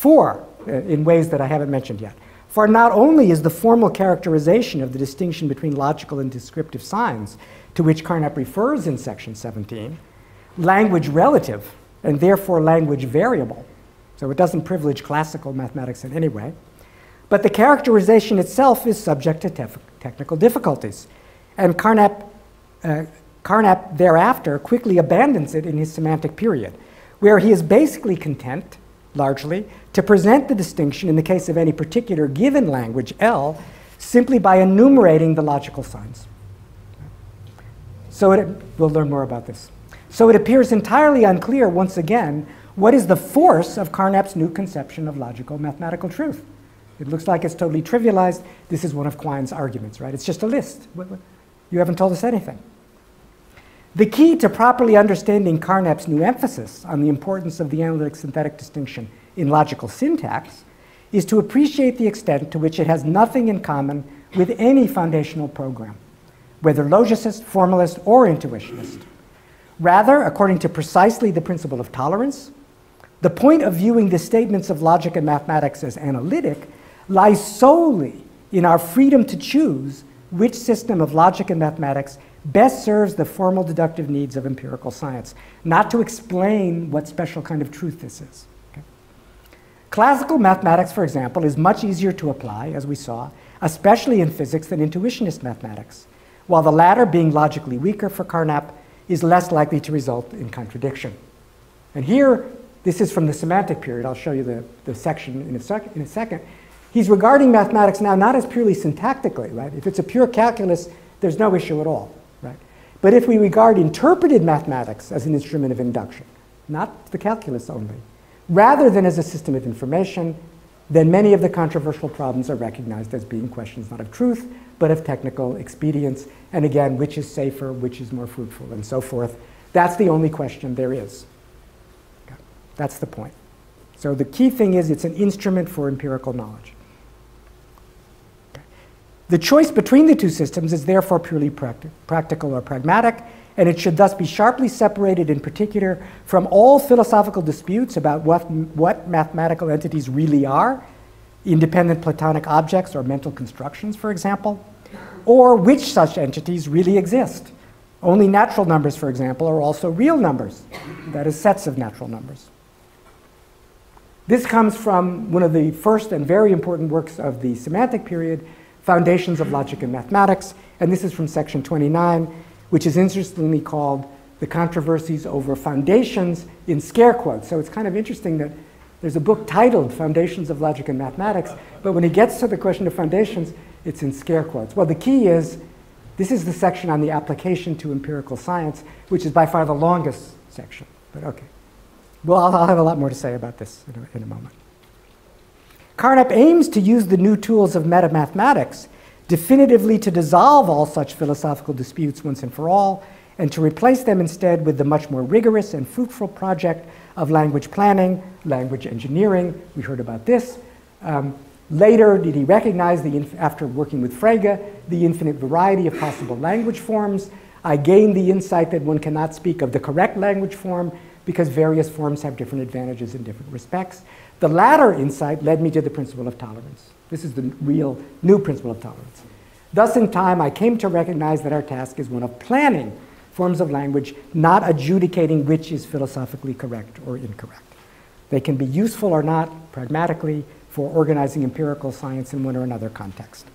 [SPEAKER 1] Four, uh, in ways that I haven't mentioned yet. For not only is the formal characterization of the distinction between logical and descriptive signs, to which Carnap refers in section 17, language relative and therefore language variable, so it doesn't privilege classical mathematics in any way, but the characterization itself is subject to tef- technical difficulties. And Carnap, uh, Carnap thereafter quickly abandons it in his semantic period, where he is basically content, largely, to present the distinction in the case of any particular given language, L, simply by enumerating the logical signs. So it, we'll learn more about this. So it appears entirely unclear, once again, what is the force of Carnap's new conception of logical mathematical truth. It looks like it's totally trivialized. This is one of Quine's arguments, right? It's just a list. You haven't told us anything. The key to properly understanding Carnap's new emphasis on the importance of the analytic synthetic distinction in logical syntax is to appreciate the extent to which it has nothing in common with any foundational program, whether logicist, formalist, or intuitionist. Rather, according to precisely the principle of tolerance, the point of viewing the statements of logic and mathematics as analytic lies solely in our freedom to choose which system of logic and mathematics best serves the formal deductive needs of empirical science, not to explain what special kind of truth this is. Classical mathematics, for example, is much easier to apply, as we saw, especially in physics than intuitionist mathematics, while the latter, being logically weaker for Carnap, is less likely to result in contradiction. And here, this is from the semantic period. I'll show you the, the section in a, sec- in a second he's regarding mathematics now not as purely syntactically, right? If it's a pure calculus, there's no issue at all? But if we regard interpreted mathematics as an instrument of induction, not the calculus only, rather than as a system of information, then many of the controversial problems are recognized as being questions not of truth, but of technical expedience. And again, which is safer, which is more fruitful, and so forth. That's the only question there is. That's the point. So the key thing is it's an instrument for empirical knowledge. The choice between the two systems is therefore purely practi practical or pragmatic, and it should thus be sharply separated in particular from all philosophical disputes about what, what mathematical entities really are, independent Platonic objects or mental constructions, for example, or which such entities really exist. Only natural numbers, for example, are also real numbers, that is, sets of natural numbers. This comes from one of the first and very important works of the Semantic period, Foundations of Logic and Mathematics, and this is from section 29, which is interestingly called The Controversies Over Foundations in scare quotes. So it's kind of interesting that there's a book titled Foundations of Logic and Mathematics, but when he gets to the question of foundations, it's in scare quotes. Well, the key is this is the section on the application to empirical science, which is by far the longest section. But okay. Well, I'll, I'll have a lot more to say about this in a, in a moment. Carnap aims to use the new tools of metamathematics definitively to dissolve all such philosophical disputes once and for all, and to replace them instead with the much more rigorous and fruitful project of language planning, language engineering. We heard about this. Um, later, did he recognize, the after working with Frege, the infinite variety of possible language forms? I gained the insight that one cannot speak of the correct language form because various forms have different advantages in different respects. The latter insight led me to the principle of tolerance. This is the real new principle of tolerance. Thus, in time, I came to recognize that our task is one of planning forms of language, not adjudicating which is philosophically correct or incorrect. They can be useful or not pragmatically for organizing empirical science in one or another context.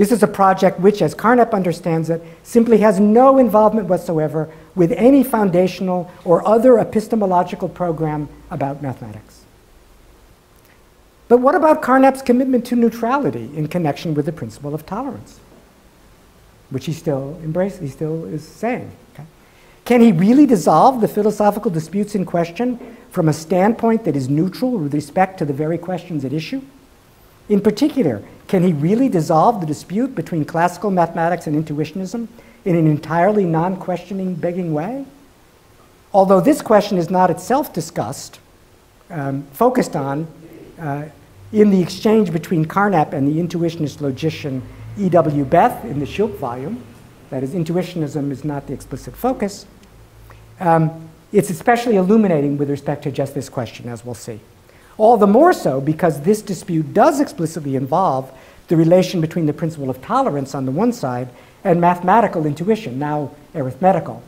[SPEAKER 1] This is a project which, as Carnap understands it, simply has no involvement whatsoever with any foundational or other epistemological program about mathematics. But what about Carnap's commitment to neutrality in connection with the principle of tolerance, which he still embraces, he still is saying? Okay? Can he really dissolve the philosophical disputes in question from a standpoint that is neutral with respect to the very questions at issue? In particular, can he really dissolve the dispute between classical mathematics and intuitionism in an entirely non questioning, begging way? Although this question is not itself discussed, um, focused on uh, in the exchange between Carnap and the intuitionist logician E.W. Beth in the Schilpp volume, that is, intuitionism is not the explicit focus. Um, it's especially illuminating with respect to just this question, as we'll see. All the more so because this dispute does explicitly involve the relation between the principle of tolerance on the one side and mathematical intuition, now arithmetical,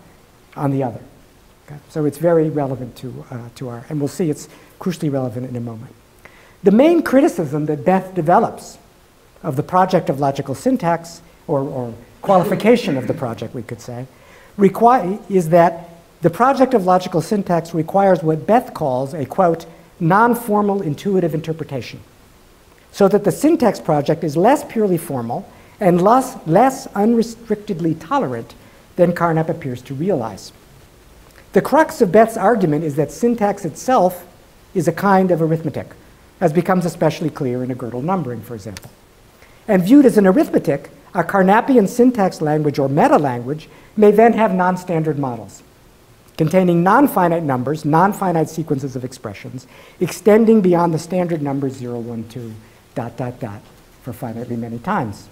[SPEAKER 1] on the other. Okay? So it's very relevant to, uh, to our, and we'll see it's crucially relevant in a moment. The main criticism that Beth develops of the project of logical syntax, or, or qualification of the project, we could say, is that the project of logical syntax requires what Beth calls a, quote, non-formal intuitive interpretation, so that the syntax project is less purely formal and less, less unrestrictedly tolerant than Carnap appears to realize. The crux of Beth's argument is that syntax itself is a kind of arithmetic, as becomes especially clear in a Gödel numbering, for example. And viewed as an arithmetic, a Carnapian syntax language or meta language may then have non standard models containing non finite numbers, non finite sequences of expressions, extending beyond the standard numbers 0, 1, 2, dot, dot, dot, for finitely many times.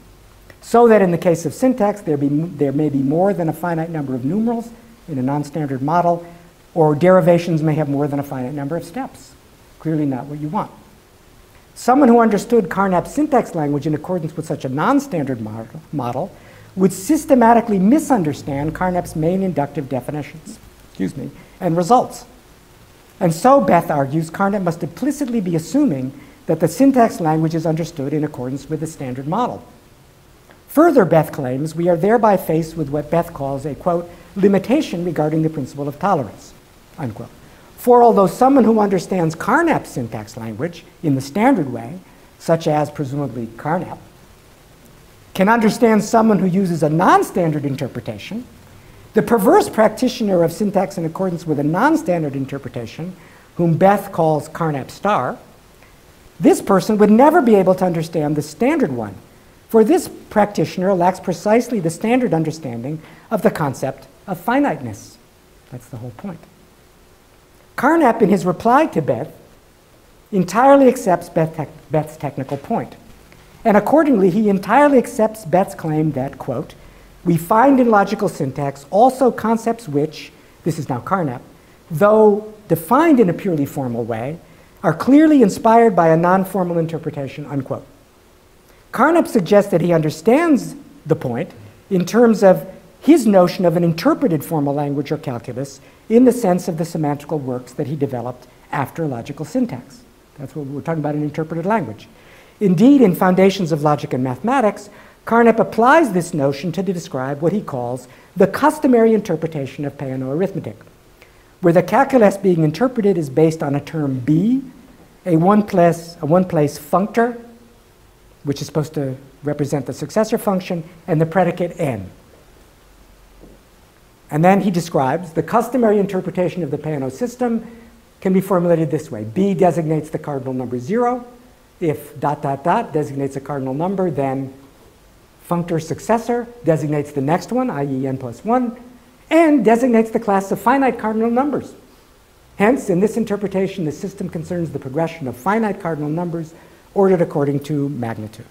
[SPEAKER 1] So that in the case of syntax, there, be, there may be more than a finite number of numerals in a non standard model, or derivations may have more than a finite number of steps. Clearly, not what you want. Someone who understood Carnap's syntax language in accordance with such a non-standard model, model would systematically misunderstand Carnap's main inductive definitions, excuse me, and results. And so, Beth argues, Carnap must implicitly be assuming that the syntax language is understood in accordance with the standard model. Further, Beth claims we are thereby faced with what Beth calls a, quote, limitation regarding the principle of tolerance, unquote. For although someone who understands Carnap's syntax language in the standard way, such as presumably Carnap, can understand someone who uses a non standard interpretation, the perverse practitioner of syntax in accordance with a non standard interpretation, whom Beth calls Carnap star, this person would never be able to understand the standard one, for this practitioner lacks precisely the standard understanding of the concept of finiteness. That's the whole point. Carnap, in his reply to Beth, entirely accepts Beth's technical point. And accordingly, he entirely accepts Beth's claim that, quote, we find in logical syntax also concepts which, this is now Carnap, though defined in a purely formal way, are clearly inspired by a non formal interpretation, unquote. Carnap suggests that he understands the point in terms of his notion of an interpreted formal language or calculus in the sense of the semantical works that he developed after logical syntax. That's what we're talking about in interpreted language. Indeed, in Foundations of Logic and Mathematics, Carnap applies this notion to describe what he calls the customary interpretation of Peano arithmetic, where the calculus being interpreted is based on a term b, a one place, a one functor, which is supposed to represent the successor function, and the predicate n. And then he describes the customary interpretation of the Peano system can be formulated this way. B designates the cardinal number 0. If dot, dot, dot designates a cardinal number, then functor successor designates the next one, i.e. n plus 1, and designates the class of finite cardinal numbers. Hence, in this interpretation, the system concerns the progression of finite cardinal numbers ordered according to magnitude.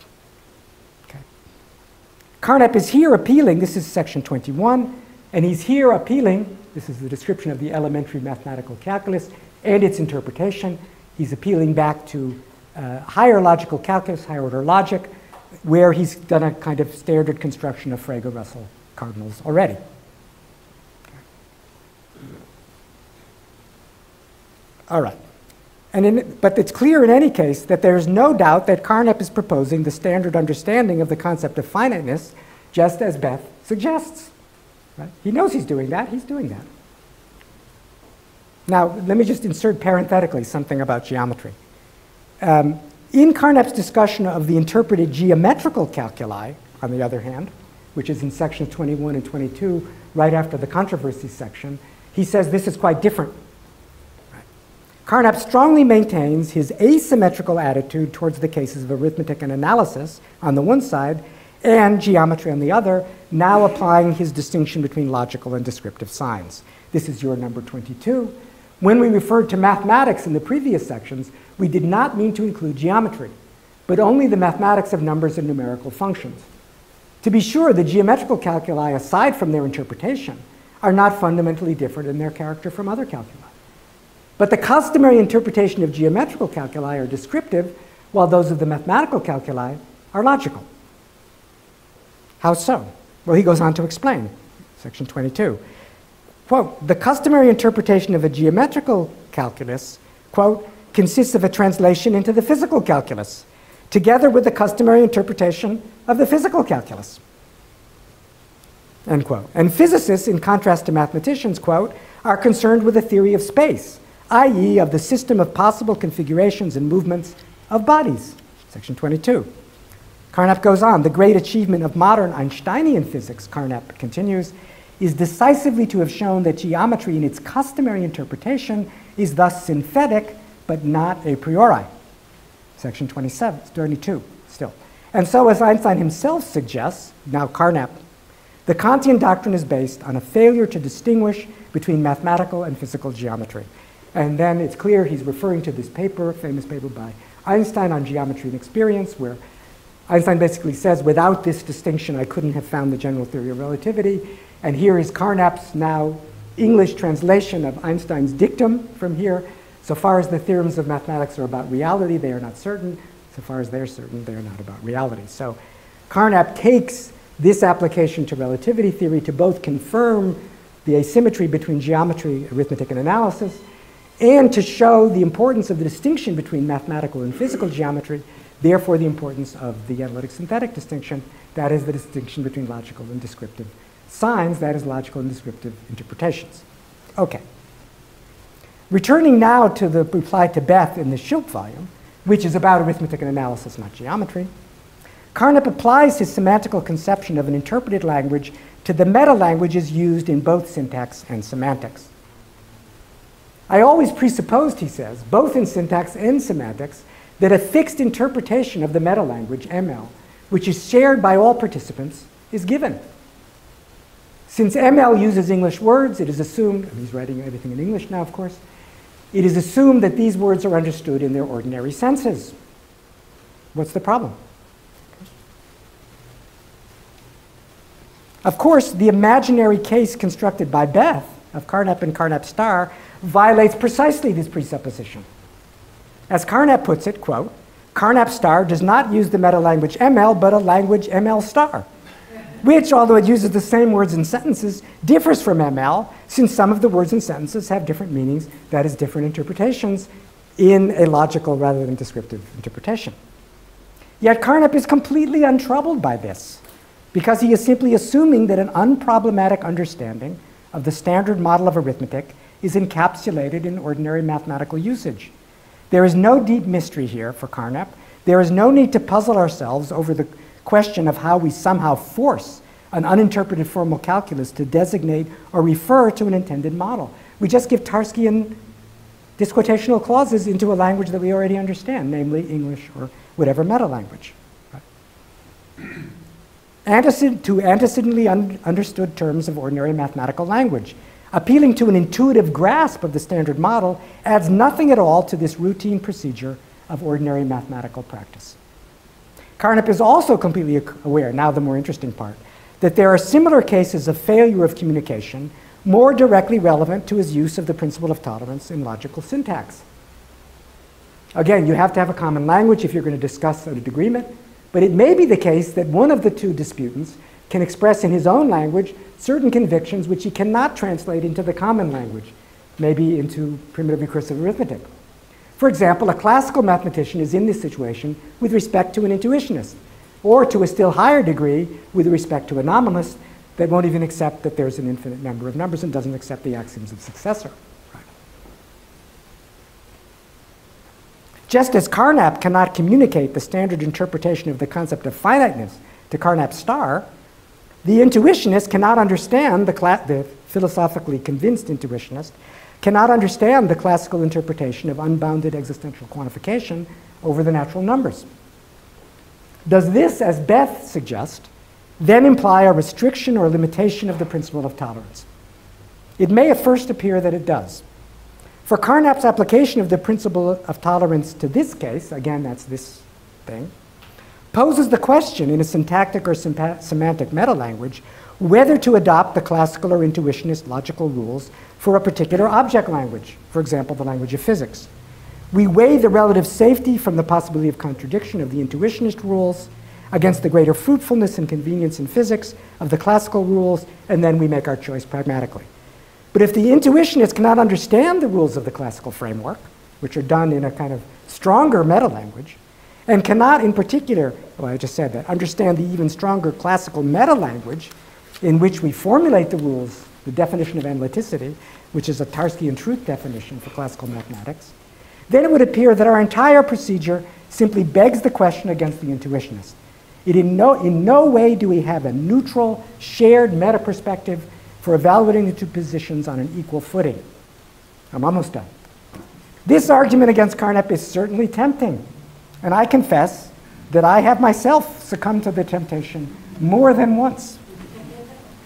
[SPEAKER 1] Okay. Carnap is here appealing, this is section 21, and he's here appealing, this is the description of the elementary mathematical calculus and its interpretation. He's appealing back to uh, higher logical calculus, higher order logic, where he's done a kind of standard construction of Frege Russell cardinals already. All right. And in, but it's clear in any case that there's no doubt that Carnap is proposing the standard understanding of the concept of finiteness, just as Beth suggests. Right? He knows he's doing that, he's doing that. Now, let me just insert parenthetically something about geometry. Um, in Carnap's discussion of the interpreted geometrical calculi, on the other hand, which is in sections 21 and 22, right after the controversy section, he says this is quite different. Carnap strongly maintains his asymmetrical attitude towards the cases of arithmetic and analysis on the one side and geometry on the other, now applying his distinction between logical and descriptive signs. This is your number 22. When we referred to mathematics in the previous sections, we did not mean to include geometry, but only the mathematics of numbers and numerical functions. To be sure, the geometrical calculi, aside from their interpretation, are not fundamentally different in their character from other calculi. But the customary interpretation of geometrical calculi are descriptive, while those of the mathematical calculi are logical. How so? Well, he goes on to explain, section 22. Quote, the customary interpretation of a geometrical calculus, quote, consists of a translation into the physical calculus, together with the customary interpretation of the physical calculus. End quote. And physicists, in contrast to mathematicians, quote, are concerned with the theory of space, i.e., of the system of possible configurations and movements of bodies. Section 22. Carnap goes on. The great achievement of modern Einsteinian physics, Carnap continues, is decisively to have shown that geometry in its customary interpretation is thus synthetic but not a priori. Section 27, 32 still. And so, as Einstein himself suggests, now Carnap, the Kantian doctrine is based on a failure to distinguish between mathematical and physical geometry. And then it's clear he's referring to this paper, famous paper by Einstein on geometry and experience, where Einstein basically says, without this distinction, I couldn't have found the general theory of relativity. And here is Carnap's now English translation of Einstein's dictum from here. So far as the theorems of mathematics are about reality, they are not certain. So far as they're certain, they are not about reality. So Carnap takes this application to relativity theory to both confirm the asymmetry between geometry, arithmetic, and analysis, and to show the importance of the distinction between mathematical and physical geometry, therefore the importance of the analytic synthetic distinction, that is the distinction between logical and descriptive signs, that is logical and descriptive interpretations. Okay. Returning now to the reply to Beth in the Schilpp volume, which is about arithmetic and analysis, not geometry, Carnap applies his semantical conception of an interpreted language to the meta languages used in both syntax and semantics. I always presupposed, he says, both in syntax and semantics, that a fixed interpretation of the meta language, ML, which is shared by all participants, is given. Since ML uses English words, it is assumed, and he's writing everything in English now, of course, it is assumed that these words are understood in their ordinary senses. What's the problem? Of course, the imaginary case constructed by Beth of Carnap and Carnap star violates precisely this presupposition. As Carnap puts it, quote, Carnap star does not use the meta language ML, but a language ML star, which, although it uses the same words and sentences, differs from ML since some of the words and sentences have different meanings, that is, different interpretations in a logical rather than descriptive interpretation. Yet Carnap is completely untroubled by this because he is simply assuming that an unproblematic understanding of the standard model of arithmetic is encapsulated in ordinary mathematical usage. There is no deep mystery here for Carnap. There is no need to puzzle ourselves over the question of how we somehow force an uninterpreted formal calculus to designate or refer to an intended model. We just give Tarskian disquotational clauses into a language that we already understand, namely English or whatever meta language. To antecedently un understood terms of ordinary mathematical language. Appealing to an intuitive grasp of the standard model adds nothing at all to this routine procedure of ordinary mathematical practice. Carnap is also completely aware, now the more interesting part, that there are similar cases of failure of communication more directly relevant to his use of the principle of tolerance in logical syntax. Again, you have to have a common language if you're going to discuss an agreement, but it may be the case that one of the two disputants can express in his own language certain convictions which he cannot translate into the common language, maybe into primitive recursive arithmetic. For example, a classical mathematician is in this situation with respect to an intuitionist, or to a still higher degree with respect to a nominalist that won't even accept that there's an infinite number of numbers and doesn't accept the axioms of successor. Just as Carnap cannot communicate the standard interpretation of the concept of finiteness to Carnap's star, the intuitionist cannot understand the, the philosophically convinced intuitionist cannot understand the classical interpretation of unbounded existential quantification over the natural numbers. Does this, as Beth suggests, then imply a restriction or limitation of the principle of tolerance? It may at first appear that it does. For Carnap's application of the principle of tolerance to this case, again, that's this thing, poses the question in a syntactic or semantic meta language whether to adopt the classical or intuitionist logical rules for a particular object language, for example, the language of physics. We weigh the relative safety from the possibility of contradiction of the intuitionist rules against the greater fruitfulness and convenience in physics of the classical rules, and then we make our choice pragmatically. But if the intuitionists cannot understand the rules of the classical framework, which are done in a kind of stronger meta language, and cannot, in particular, well, I just said that, understand the even stronger classical meta language in which we formulate the rules, the definition of analyticity, which is a Tarskian truth definition for classical mathematics, then it would appear that our entire procedure simply begs the question against the intuitionist. It in, no, in no way do we have a neutral, shared meta perspective for evaluating the two positions on an equal footing. I'm almost done. This argument against Carnap is certainly tempting, and I confess that I have myself succumbed to the temptation more than once.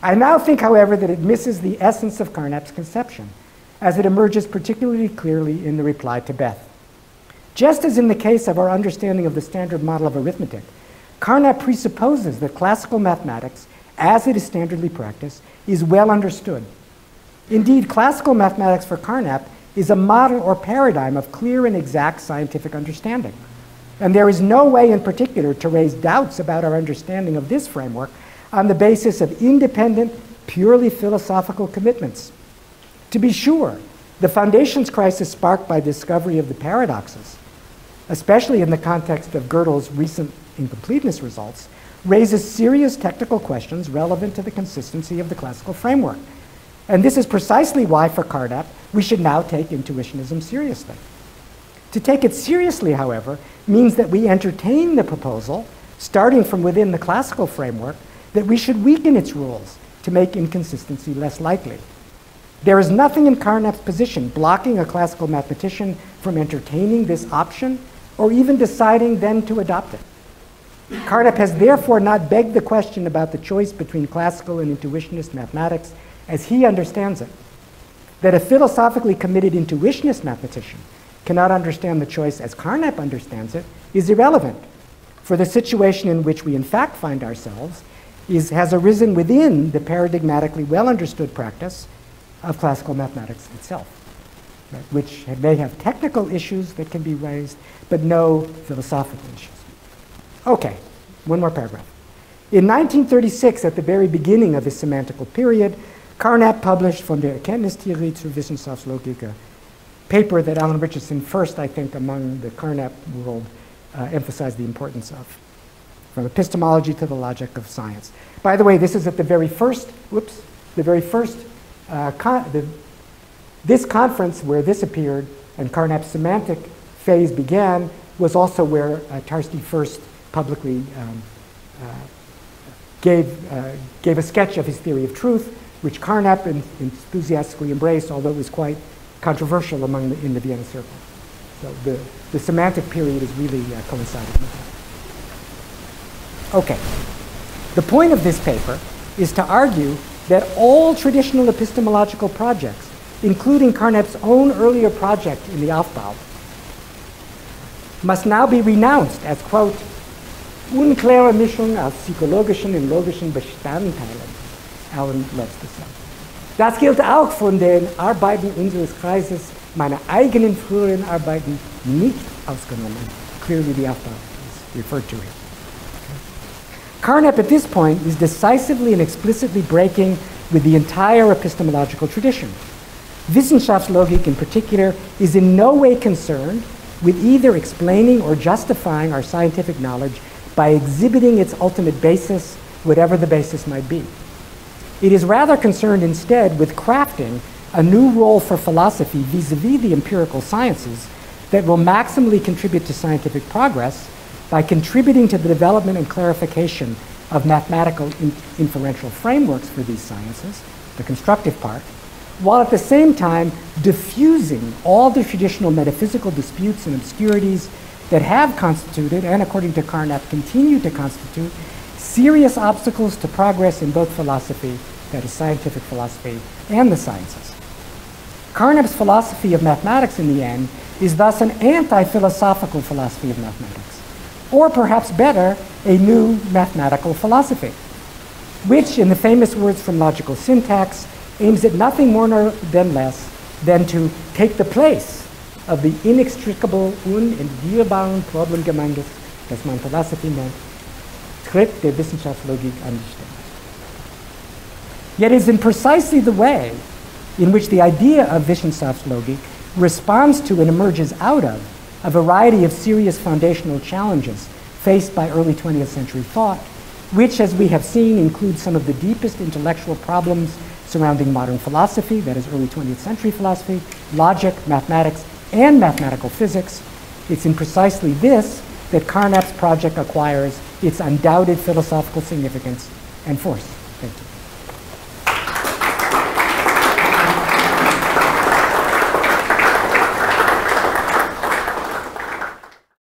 [SPEAKER 1] I now think, however, that it misses the essence of Carnap's conception, as it emerges particularly clearly in the reply to Beth. Just as in the case of our understanding of the standard model of arithmetic, Carnap presupposes that classical mathematics, as it is standardly practiced, is well understood. Indeed, classical mathematics for Carnap is a model or paradigm of clear and exact scientific understanding. And there is no way in particular to raise doubts about our understanding of this framework on the basis of independent, purely philosophical commitments. To be sure, the foundations crisis sparked by discovery of the paradoxes, especially in the context of Gödel's recent incompleteness results, raises serious technical questions relevant to the consistency of the classical framework. And this is precisely why, for Carnap, we should now take intuitionism seriously. To take it seriously, however, means that we entertain the proposal, starting from within the classical framework, that we should weaken its rules to make inconsistency less likely. There is nothing in Carnap's position blocking a classical mathematician from entertaining this option or even deciding then to adopt it. Carnap has therefore not begged the question about the choice between classical and intuitionist mathematics as he understands it. That a philosophically committed intuitionist mathematician cannot understand the choice as Carnap understands it is irrelevant, for the situation in which we in fact find ourselves is, has arisen within the paradigmatically well understood practice of classical mathematics itself, right, which may have technical issues that can be raised, but no philosophical issues. Okay, one more paragraph. In 1936, at the very beginning of his semantical period, Carnap published Von der Erkenntnistheorie zur Wissenschaftslogik, a paper that Alan Richardson first, I think, among the Carnap world, uh, emphasized the importance of, from epistemology to the logic of science. By the way, this is at the very first, whoops, the very first, uh, con the, this conference where this appeared and Carnap's semantic phase began was also where uh, Tarski first publicly um, uh, gave, uh, gave a sketch of his theory of truth, which Carnap enthusiastically embraced, although it was quite controversial among the, in the Vienna circle. So the, the semantic period is really uh, coincided with that. Okay. The point of this paper is to argue that all traditional epistemological projects, including Carnap's own earlier project in the Aufbau, must now be renounced as, quote, unklare Mischung aus psychologischen und logischen Bestandteilen. Alan this song. Das gilt auch von den Arbeiten unseres Kreises, meine eigenen früheren Arbeiten nicht ausgenommen. Clearly the Aufbau is referred to here. Carnap at this point is decisively and explicitly breaking with the entire epistemological tradition. Wissenschaftslogik in particular is in no way concerned with either explaining or justifying our scientific knowledge by exhibiting its ultimate basis, whatever the basis might be. It is rather concerned instead with crafting a new role for philosophy vis-a-vis the empirical sciences that will maximally contribute to scientific progress by contributing to the development and clarification of mathematical in inferential frameworks for these sciences, the constructive part, while at the same time diffusing all the traditional metaphysical disputes and obscurities that have constituted, and according to Carnap, continue to constitute, serious obstacles to progress in both philosophy, that is scientific philosophy, and the sciences. Carnap's philosophy of mathematics, in the end, is thus an anti-philosophical philosophy of mathematics, or perhaps better, a new mathematical philosophy. which, in the famous words from logical syntax, aims at nothing more nor than less than to take the place of the inextricable unentwirrbaren Problemgemenges, das man Philosophy nennt, tritt der Wissenschaftslogik an. Yet it is in precisely the way in which the idea of Wissenschaftslogik responds to and emerges out of a variety of serious foundational challenges faced by early 20th century thought, which, as we have seen, include some of the deepest intellectual problems surrounding modern philosophy, that is early 20th century philosophy, logic, mathematics, and mathematical physics. It's in precisely this that Carnap's project acquires its undoubted philosophical significance and force.